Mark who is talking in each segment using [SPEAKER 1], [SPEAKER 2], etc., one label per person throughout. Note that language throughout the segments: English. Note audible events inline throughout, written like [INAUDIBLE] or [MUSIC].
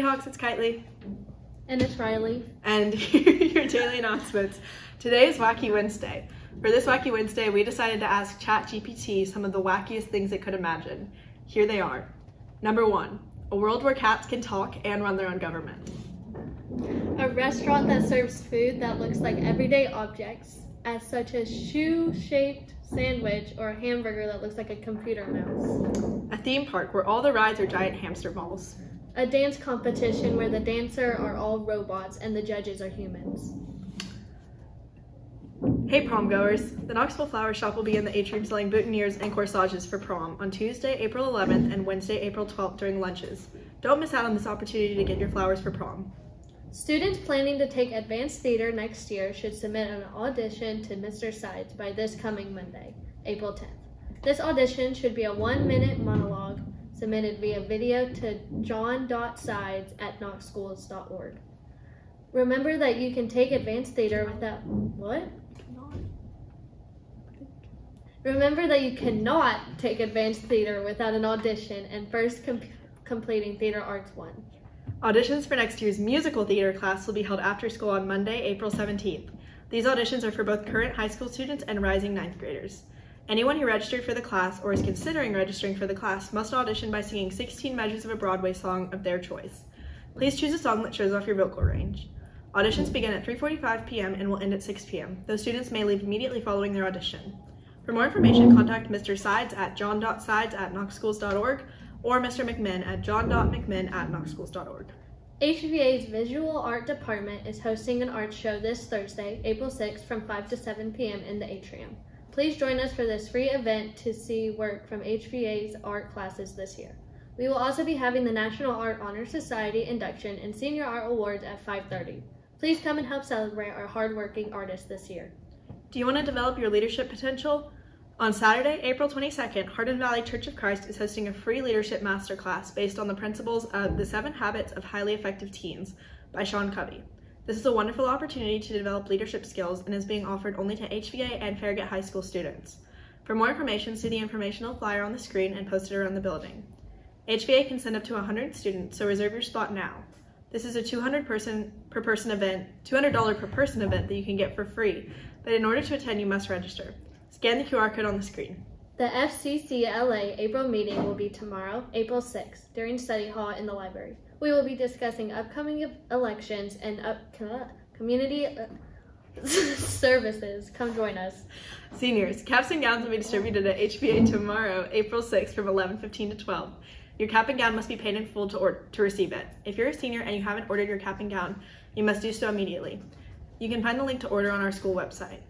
[SPEAKER 1] Hey Hawks, it's Kylie.
[SPEAKER 2] And it's Riley.
[SPEAKER 1] And [LAUGHS] your daily announcements. Today is Wacky Wednesday. For this Wacky Wednesday, we decided to ask ChatGPT some of the wackiest things it could imagine. Here they are. Number one, a world where cats can talk and run their own government.
[SPEAKER 2] A restaurant that serves food that looks like everyday objects, as such as shoe-shaped sandwich or a hamburger that looks like a computer mouse.
[SPEAKER 1] A theme park where all the rides are giant hamster balls.
[SPEAKER 2] A dance competition where the dancer are all robots and the judges are humans.
[SPEAKER 1] Hey prom goers! The Knoxville Flower Shop will be in the atrium selling boutonnieres and corsages for prom on Tuesday, April 11th and Wednesday, April 12th during lunches. Don't miss out on this opportunity to get your flowers for prom.
[SPEAKER 2] Students planning to take advanced theater next year should submit an audition to Mr. Sides by this coming Monday, April 10th. This audition should be a one-minute monologue submitted via video to john.sides at knoxschools.org. Remember that you can take advanced theater without what? Remember that you cannot take advanced theater without an audition and first com completing Theater Arts 1.
[SPEAKER 1] Auditions for next year's musical theater class will be held after school on Monday, April 17th. These auditions are for both current high school students and rising ninth graders. Anyone who registered for the class or is considering registering for the class must audition by singing 16 measures of a Broadway song of their choice. Please choose a song that shows off your vocal range. Auditions begin at 3.45 p.m. and will end at 6 p.m. though students may leave immediately following their audition. For more information, contact Mr. Sides at john.sides at knoxschools.org or Mr. McMinn at john.mcminn at knoxschools.org.
[SPEAKER 2] HVA's Visual Art Department is hosting an art show this Thursday, April 6th from 5 to 7 p.m. in the atrium. Please join us for this free event to see work from HVA's art classes this year. We will also be having the National Art Honor Society induction and Senior Art Awards at 5.30. Please come and help celebrate our hardworking artists this year.
[SPEAKER 1] Do you want to develop your leadership potential? On Saturday, April 22nd, Hardin Valley Church of Christ is hosting a free leadership masterclass based on the principles of The Seven Habits of Highly Effective Teens by Sean Covey. This is a wonderful opportunity to develop leadership skills and is being offered only to HVA and Farragut High School students. For more information, see the informational flyer on the screen and posted around the building. HVA can send up to 100 students, so reserve your spot now. This is a 200 person per person event, $200 per person event that you can get for free, but in order to attend, you must register. Scan the QR code on the screen.
[SPEAKER 2] The FCCLA April meeting will be tomorrow, April 6th, during study hall in the library. We will be discussing upcoming elections and up community uh, [LAUGHS] services. Come join us.
[SPEAKER 1] Seniors, caps and gowns will be distributed at HVA tomorrow, April 6th from 11:15 to 12. Your cap and gown must be paid in full to, order, to receive it. If you're a senior and you haven't ordered your cap and gown, you must do so immediately. You can find the link to order on our school website.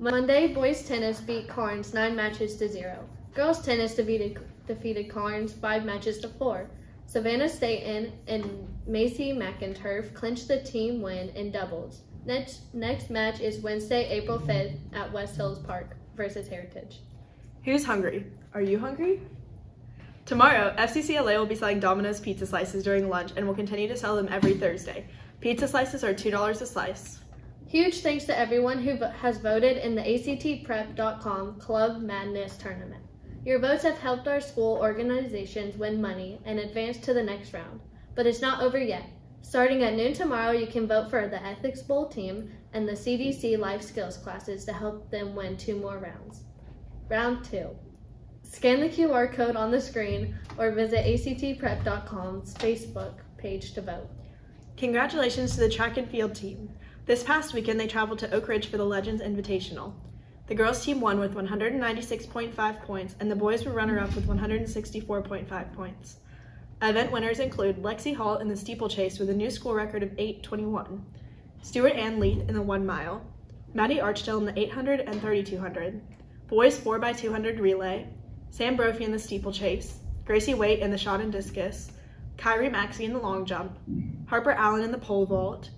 [SPEAKER 2] Monday, boys tennis beat Karns nine matches to zero. Girls tennis defeated, defeated Karns five matches to four. Savannah Staten and Macy McInturf clinched the team win in doubles. Next, next match is Wednesday, April 5th at West Hills Park versus Heritage.
[SPEAKER 1] Who's hungry? Are you hungry? Tomorrow, FCCLA will be selling Domino's pizza slices during lunch and will continue to sell them every Thursday. Pizza slices are $2 a slice.
[SPEAKER 2] Huge thanks to everyone who has voted in the ACTPrep.com Club Madness tournament. Your votes have helped our school organizations win money and advance to the next round. But it's not over yet. Starting at noon tomorrow, you can vote for the Ethics Bowl team and the CDC Life Skills classes to help them win two more rounds. Round two. Scan the QR code on the screen or visit actprep.com's Facebook page to vote.
[SPEAKER 1] Congratulations to the track and field team. This past weekend, they traveled to Oak Ridge for the Legends Invitational. The girls team won with 196.5 points, and the boys were runner-up with 164.5 points. Event winners include Lexi Hall in the steeplechase with a new school record of 8.21, Stuart Ann Leith in the 1 mile, Maddie Archdale in the 800 and 3200, boys 4x200 relay, Sam Brophy in the steeplechase, Gracie Waite in the shot and discus, Kyrie Maxey in the long jump, Harper Allen in the pole vault,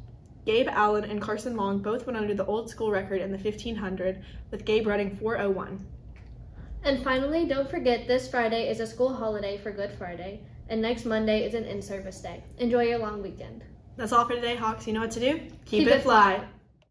[SPEAKER 1] Gabe Allen and Carson Long both went under the old school record in the 1500, with Gabe running 401.
[SPEAKER 2] And finally, don't forget this Friday is a school holiday for Good Friday, and next Monday is an in-service day. Enjoy your long weekend.
[SPEAKER 1] That's all for today, Hawks. You know what to do?
[SPEAKER 2] Keep, Keep it fly. fly.